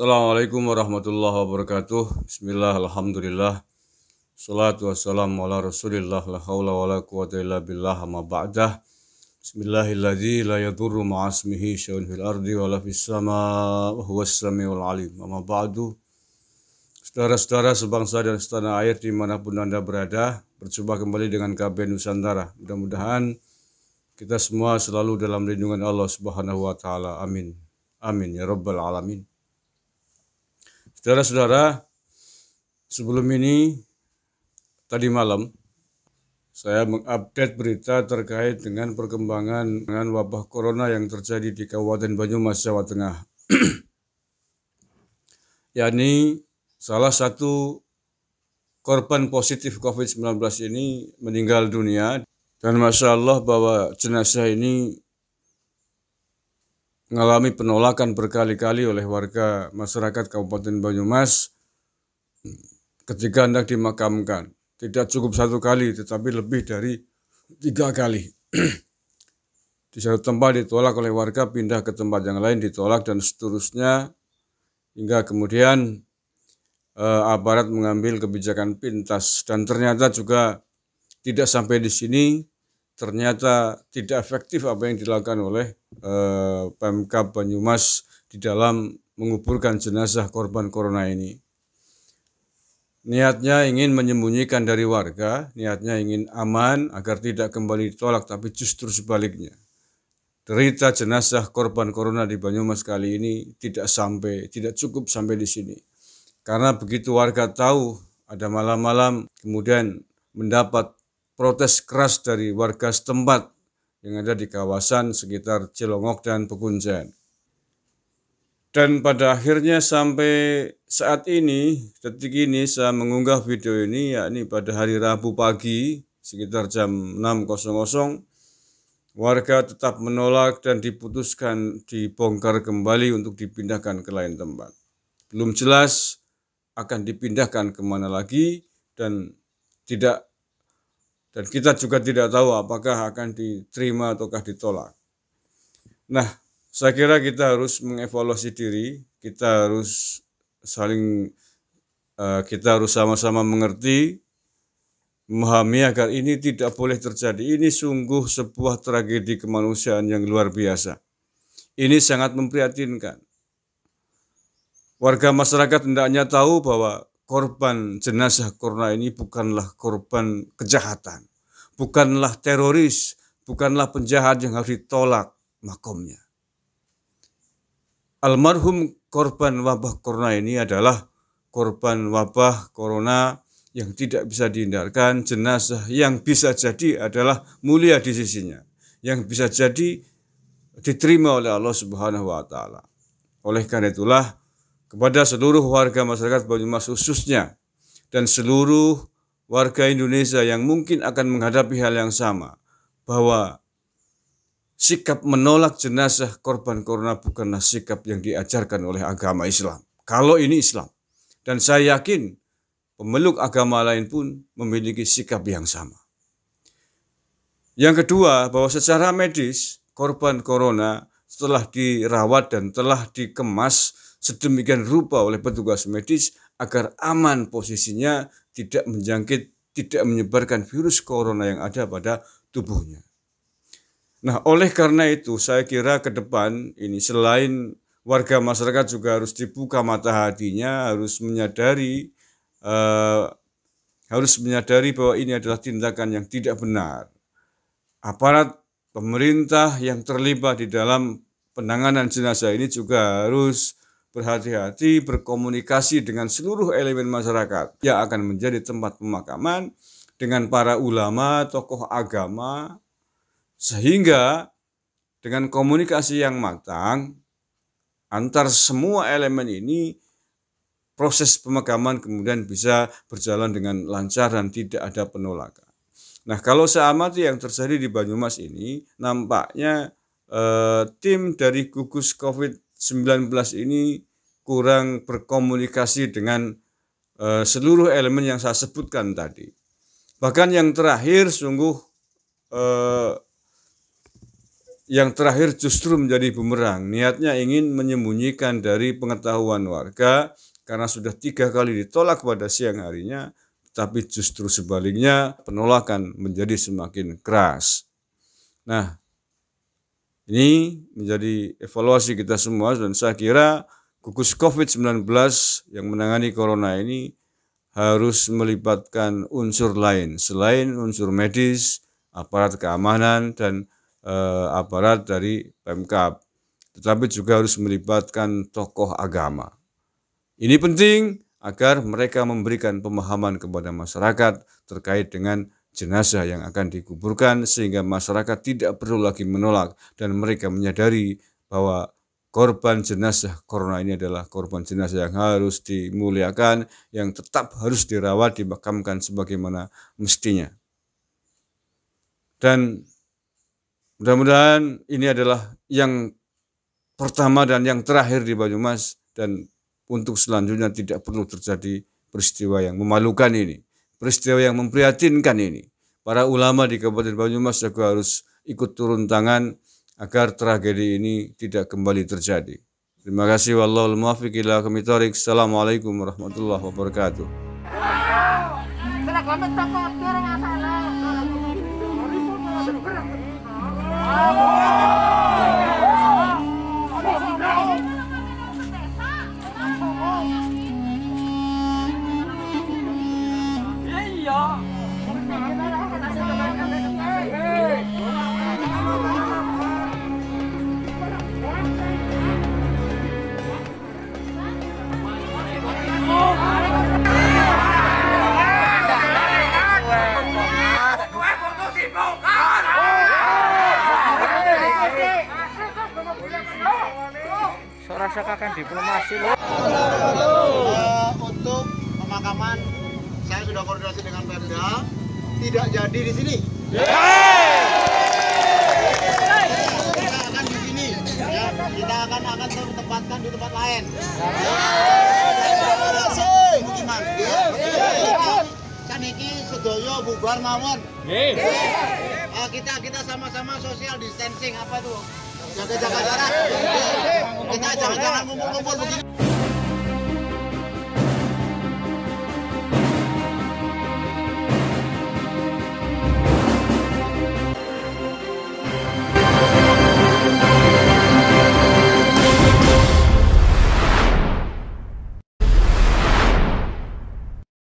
Assalamualaikum warahmatullahi wabarakatuh. Bismillah, alhamdulillah. Salatu wassalamu ala rasulillah la hawla wa la quwata illa billah amma ba'dah. Bismillahilladzi la yadurru ma'asmihi syai'un fil ardi wa la fis sama wa huwa samiul alim. Amma ba'du. Saudara-saudara sebangsa dan setanah air di mana pun Anda berada, berjumpa kembali dengan KB Nusantara. Mudah-mudahan kita semua selalu dalam lindungan Allah Subhanahu wa taala. Amin. Amin ya rabbal alamin. Saudara-saudara, sebelum ini tadi malam saya mengupdate berita terkait dengan perkembangan dengan wabah corona yang terjadi di Kabupaten Banyumas, Jawa Tengah. yakni salah satu korban positif COVID-19 ini meninggal dunia dan Masya Allah bahwa jenazah ini mengalami penolakan berkali-kali oleh warga masyarakat Kabupaten Banyumas ketika hendak dimakamkan. Tidak cukup satu kali, tetapi lebih dari tiga kali. Di satu tempat ditolak oleh warga, pindah ke tempat yang lain ditolak dan seterusnya hingga kemudian eh, aparat mengambil kebijakan pintas dan ternyata juga tidak sampai di sini ternyata tidak efektif apa yang dilakukan oleh eh, Pemkab Banyumas di dalam menguburkan jenazah korban corona ini. Niatnya ingin menyembunyikan dari warga, niatnya ingin aman agar tidak kembali ditolak, tapi justru sebaliknya. Derita jenazah korban corona di Banyumas kali ini tidak sampai, tidak cukup sampai di sini. Karena begitu warga tahu ada malam-malam kemudian mendapat protes keras dari warga setempat yang ada di kawasan sekitar Cilongok dan Pekunjan. Dan pada akhirnya sampai saat ini, detik ini saya mengunggah video ini yakni pada hari Rabu pagi sekitar jam 6.00 warga tetap menolak dan diputuskan dibongkar kembali untuk dipindahkan ke lain tempat. Belum jelas akan dipindahkan ke mana lagi dan tidak dan kita juga tidak tahu apakah akan diterima ataukah ditolak. Nah, saya kira kita harus mengevaluasi diri, kita harus saling uh, kita harus sama-sama mengerti, memahami agar ini tidak boleh terjadi. Ini sungguh sebuah tragedi kemanusiaan yang luar biasa. Ini sangat memprihatinkan. Warga masyarakat hendaknya tahu bahwa korban jenazah corona ini bukanlah korban kejahatan, bukanlah teroris, bukanlah penjahat yang harus ditolak makomnya. Almarhum korban wabah corona ini adalah korban wabah corona yang tidak bisa dihindarkan, jenazah yang bisa jadi adalah mulia di sisinya, yang bisa jadi diterima oleh Allah Subhanahu wa taala. Oleh karena itulah kepada seluruh warga masyarakat Banyumas khususnya dan seluruh warga Indonesia yang mungkin akan menghadapi hal yang sama bahwa sikap menolak jenazah korban corona bukanlah sikap yang diajarkan oleh agama Islam. Kalau ini Islam. Dan saya yakin pemeluk agama lain pun memiliki sikap yang sama. Yang kedua, bahwa secara medis korban corona setelah dirawat dan telah dikemas sedemikian rupa oleh petugas medis agar aman posisinya tidak menjangkit, tidak menyebarkan virus corona yang ada pada tubuhnya. Nah, oleh karena itu saya kira ke depan ini selain warga masyarakat juga harus dibuka mata hatinya, harus menyadari uh, harus menyadari bahwa ini adalah tindakan yang tidak benar. Aparat pemerintah yang terlibat di dalam penanganan jenazah ini juga harus berhati-hati berkomunikasi dengan seluruh elemen masyarakat yang akan menjadi tempat pemakaman dengan para ulama, tokoh agama, sehingga dengan komunikasi yang matang antar semua elemen ini proses pemakaman kemudian bisa berjalan dengan lancar dan tidak ada penolakan. Nah, kalau saya amati yang terjadi di Banyumas ini, nampaknya eh, tim dari gugus COVID 19 ini kurang berkomunikasi dengan uh, seluruh elemen yang saya sebutkan tadi. Bahkan yang terakhir sungguh uh, yang terakhir justru menjadi bumerang. Niatnya ingin menyembunyikan dari pengetahuan warga karena sudah tiga kali ditolak pada siang harinya, tapi justru sebaliknya penolakan menjadi semakin keras. Nah, ini menjadi evaluasi kita semua dan saya kira gugus COVID-19 yang menangani corona ini harus melibatkan unsur lain selain unsur medis, aparat keamanan, dan eh, aparat dari Pemkap, tetapi juga harus melibatkan tokoh agama. Ini penting agar mereka memberikan pemahaman kepada masyarakat terkait dengan jenazah yang akan dikuburkan sehingga masyarakat tidak perlu lagi menolak dan mereka menyadari bahwa korban jenazah corona ini adalah korban jenazah yang harus dimuliakan, yang tetap harus dirawat, dimakamkan sebagaimana mestinya. Dan Mudah-mudahan ini adalah yang pertama dan yang terakhir di Banyumas dan untuk selanjutnya tidak perlu terjadi peristiwa yang memalukan ini, peristiwa yang memprihatinkan ini. Para ulama di Kabupaten Banyumas juga harus ikut turun tangan agar tragedi ini tidak kembali terjadi. Terima kasih wallahul muwaffiq ila Assalamualaikum warahmatullahi wabarakatuh. Rasakan diplomasi loh. Untuk pemakaman saya sudah koordinasi dengan Pemda tidak jadi di sini. Kita akan di sini. Ya, kita akan akan tempatkan di tempat lain. Kan ini sedoyo bubar mawon. Uh, kita kita sama-sama social distancing apa tuh? Jaga-jaga jarak. Kita jangan-jangan ngumpul-ngumpul begini.